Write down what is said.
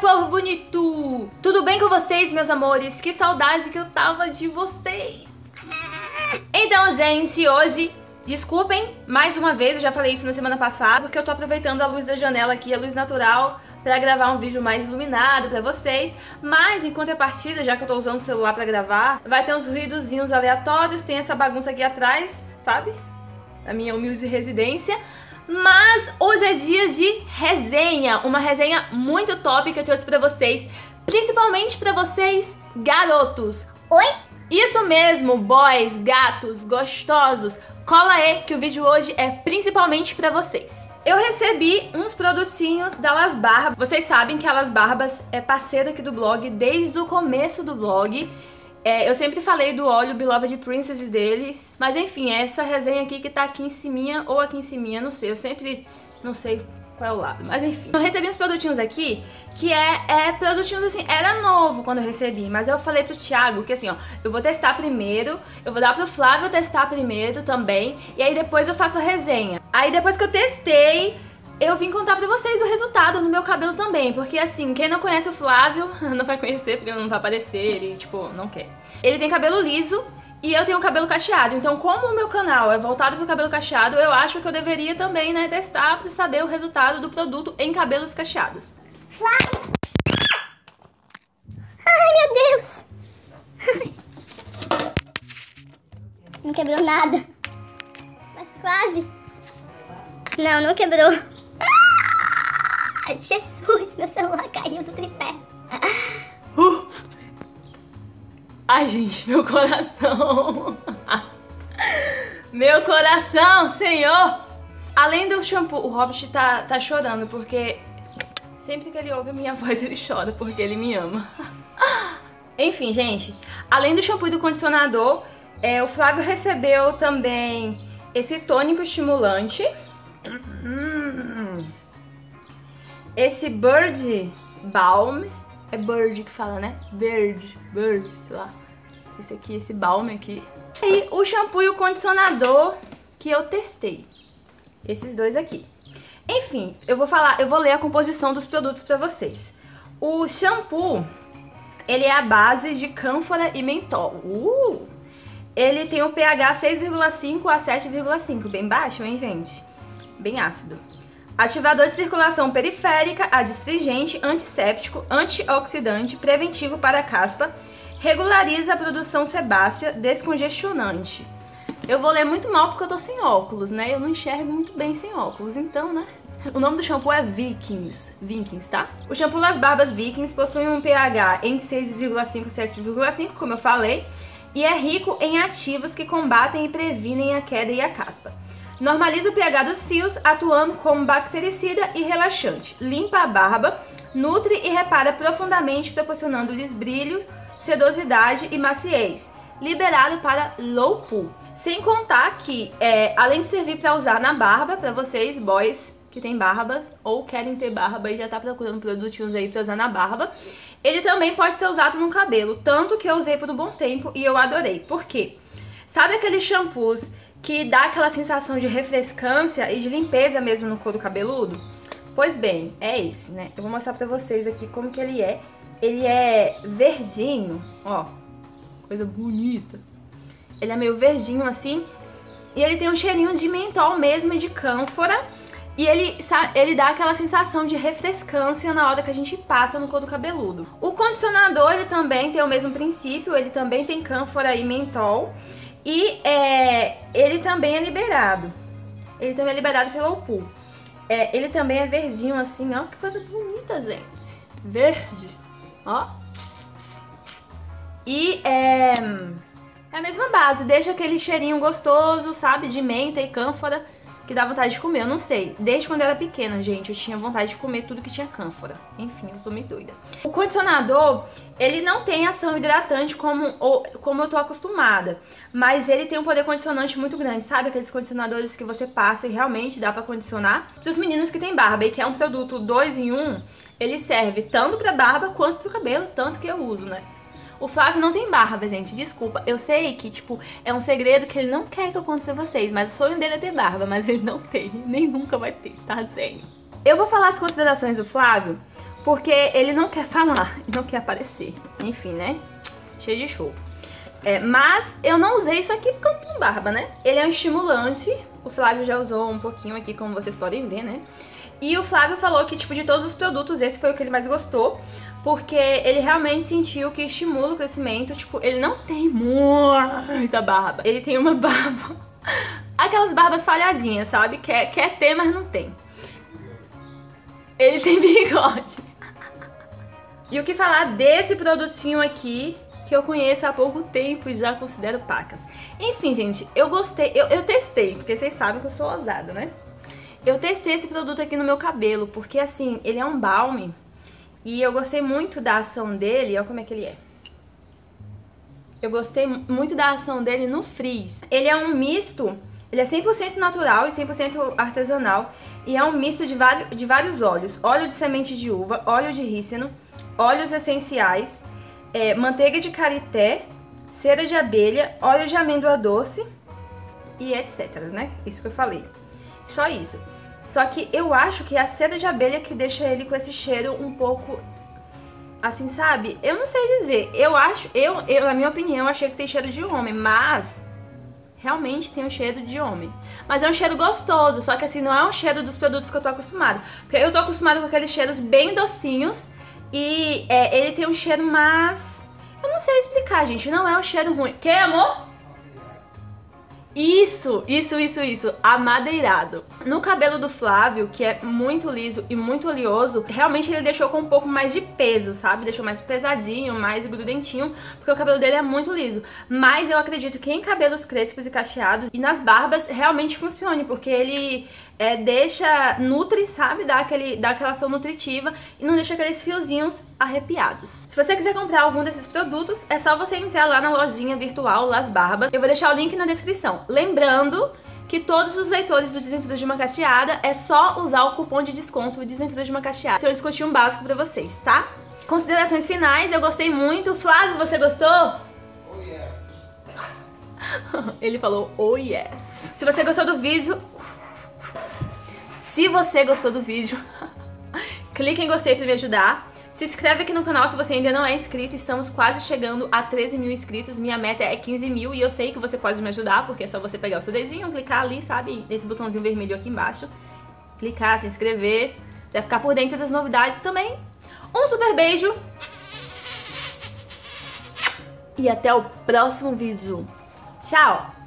Povo bonito! Tudo bem com vocês, meus amores? Que saudade que eu tava de vocês! Então, gente, hoje, desculpem mais uma vez, eu já falei isso na semana passada, porque eu tô aproveitando a luz da janela aqui, a luz natural, pra gravar um vídeo mais iluminado pra vocês. Mas, em contrapartida, já que eu tô usando o celular pra gravar, vai ter uns ruidozinhos aleatórios, tem essa bagunça aqui atrás, sabe? A minha humilde residência. Mas hoje é dia de resenha, uma resenha muito top que eu trouxe pra vocês, principalmente pra vocês, garotos. Oi? Isso mesmo, boys, gatos, gostosos. Cola aí que o vídeo hoje é principalmente pra vocês. Eu recebi uns produtinhos da Las Barbas. Vocês sabem que a Las Barbas é parceira aqui do blog desde o começo do blog. É, eu sempre falei do óleo Beloved Princess deles, mas enfim, essa resenha aqui que tá aqui em cima ou aqui em cima, não sei, eu sempre não sei qual é o lado, mas enfim. Eu recebi uns produtinhos aqui que é, é produtinhos assim, era novo quando eu recebi, mas eu falei pro Thiago que assim, ó, eu vou testar primeiro, eu vou dar pro Flávio testar primeiro também, e aí depois eu faço a resenha. Aí depois que eu testei, eu vim contar pra vocês o resultado no meu cabelo também, porque assim, quem não conhece o Flávio não vai conhecer, porque não vai aparecer, ele, tipo, não quer. Ele tem cabelo liso e eu tenho cabelo cacheado, então como o meu canal é voltado pro cabelo cacheado, eu acho que eu deveria também, né, testar pra saber o resultado do produto em cabelos cacheados. Ai, meu Deus! Não quebrou nada. Mas quase. Não, não quebrou. Ah, Jesus, meu celular caiu do tripé. Ai, gente, meu coração. meu coração, senhor. Além do shampoo, o Hobbit tá, tá chorando porque sempre que ele ouve a minha voz ele chora porque ele me ama. Enfim, gente, além do shampoo e do condicionador, é, o Flávio recebeu também esse tônico estimulante. Hum. Esse Bird Balm. É Bird que fala, né? Bird, Bird, sei lá. Esse aqui, esse balm aqui. E o shampoo e o condicionador que eu testei. Esses dois aqui. Enfim, eu vou falar, eu vou ler a composição dos produtos pra vocês. O shampoo, ele é a base de cânfora e mentol. Uh! Ele tem o pH 6,5 a 7,5, bem baixo, hein, gente? Bem ácido. Ativador de circulação periférica, adstringente, antisséptico, antioxidante, preventivo para caspa, regulariza a produção sebácea, descongestionante. Eu vou ler muito mal porque eu tô sem óculos, né? Eu não enxergo muito bem sem óculos, então, né? O nome do shampoo é Vikings, Vikings, tá? O shampoo Las Barbas Vikings possui um pH entre 6,5 e 7,5, como eu falei, e é rico em ativos que combatem e previnem a queda e a caspa. Normaliza o pH dos fios, atuando como bactericida e relaxante. Limpa a barba, nutre e repara profundamente, proporcionando-lhes brilho, sedosidade e maciez. Liberado para low pool. Sem contar que, é, além de servir para usar na barba, para vocês, boys que tem barba ou querem ter barba e já tá procurando produtinhos aí pra usar na barba, ele também pode ser usado no cabelo. Tanto que eu usei por um bom tempo e eu adorei. Por quê? Sabe aqueles shampoos que dá aquela sensação de refrescância e de limpeza mesmo no couro cabeludo? Pois bem, é esse, né? Eu vou mostrar pra vocês aqui como que ele é. Ele é verdinho, ó, coisa bonita. Ele é meio verdinho assim, e ele tem um cheirinho de mentol mesmo e de cânfora. E ele, ele dá aquela sensação de refrescância na hora que a gente passa no couro cabeludo. O condicionador, ele também tem o mesmo princípio, ele também tem cânfora e mentol. E é, ele também é liberado. Ele também é liberado pelo pool. É, ele também é verdinho assim, ó. Que coisa bonita, gente. Verde. Ó. E é, é a mesma base. Deixa aquele cheirinho gostoso, sabe? De menta e cânfora que dá vontade de comer, eu não sei. Desde quando eu era pequena, gente, eu tinha vontade de comer tudo que tinha cânfora. Enfim, eu tô meio doida. O condicionador, ele não tem ação hidratante como, como eu tô acostumada. Mas ele tem um poder condicionante muito grande, sabe? Aqueles condicionadores que você passa e realmente dá pra condicionar. Para os meninos que têm barba e que é um produto 2 em 1, um, ele serve tanto pra barba quanto pro cabelo, tanto que eu uso, né? O Flávio não tem barba, gente, desculpa. Eu sei que, tipo, é um segredo que ele não quer que eu conte pra vocês, mas o sonho dele é ter barba, mas ele não tem, nem nunca vai ter, tá, Zen? Eu vou falar as considerações do Flávio, porque ele não quer falar, não quer aparecer. Enfim, né? Cheio de show. É, mas eu não usei isso aqui porque eu não tenho barba, né? Ele é um estimulante, o Flávio já usou um pouquinho aqui, como vocês podem ver, né? E o Flávio falou que, tipo, de todos os produtos, esse foi o que ele mais gostou. Porque ele realmente sentiu que estimula o crescimento. Tipo, ele não tem muita barba. Ele tem uma barba... Aquelas barbas falhadinhas, sabe? Quer, quer ter, mas não tem. Ele tem bigode. E o que falar desse produtinho aqui, que eu conheço há pouco tempo e já considero pacas. Enfim, gente, eu gostei, eu, eu testei, porque vocês sabem que eu sou ousada, né? Eu testei esse produto aqui no meu cabelo, porque assim, ele é um balme e eu gostei muito da ação dele, olha como é que ele é. Eu gostei muito da ação dele no frizz. Ele é um misto, ele é 100% natural e 100% artesanal e é um misto de vários, de vários óleos. Óleo de semente de uva, óleo de rícino, óleos essenciais, é, manteiga de karité, cera de abelha, óleo de amêndoa doce e etc, né? Isso que eu falei. Só isso. Só que eu acho que é a cera de abelha que deixa ele com esse cheiro um pouco assim, sabe? Eu não sei dizer. Eu acho, eu, eu na minha opinião, achei que tem cheiro de homem, mas realmente tem um cheiro de homem. Mas é um cheiro gostoso, só que assim, não é um cheiro dos produtos que eu tô acostumada. Porque eu tô acostumada com aqueles cheiros bem docinhos e é, ele tem um cheiro mais... Eu não sei explicar, gente, não é um cheiro ruim. Que, amor? Isso, isso, isso, isso, amadeirado. No cabelo do Flávio, que é muito liso e muito oleoso, realmente ele deixou com um pouco mais de peso, sabe? Deixou mais pesadinho, mais grudentinho, porque o cabelo dele é muito liso. Mas eu acredito que em cabelos crespos e cacheados e nas barbas realmente funcione, porque ele é, deixa, nutre, sabe? Dá, aquele, dá aquela ação nutritiva e não deixa aqueles fiozinhos arrepiados. Se você quiser comprar algum desses produtos, é só você entrar lá na lojinha virtual Las Barbas. Eu vou deixar o link na descrição. Lembrando que todos os leitores do Desventuras de uma Cacheada é só usar o cupom de desconto Desventuras de uma Cacheada. Então um básico pra vocês, tá? Considerações finais, eu gostei muito. Flávio, você gostou? Oh yeah. Ele falou, oh yes. Se você gostou do vídeo... Se você gostou do vídeo, clique em gostei pra me ajudar. Se inscreve aqui no canal se você ainda não é inscrito, estamos quase chegando a 13 mil inscritos, minha meta é 15 mil e eu sei que você pode me ajudar, porque é só você pegar o seu dedinho, clicar ali, sabe, nesse botãozinho vermelho aqui embaixo, clicar, se inscrever, pra ficar por dentro das novidades também. Um super beijo e até o próximo vídeo. Tchau!